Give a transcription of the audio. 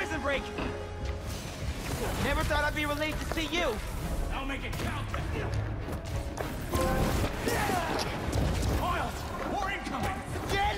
prison break! Never thought I'd be relieved to see you! I'll make it count! Oils! More incoming! Again?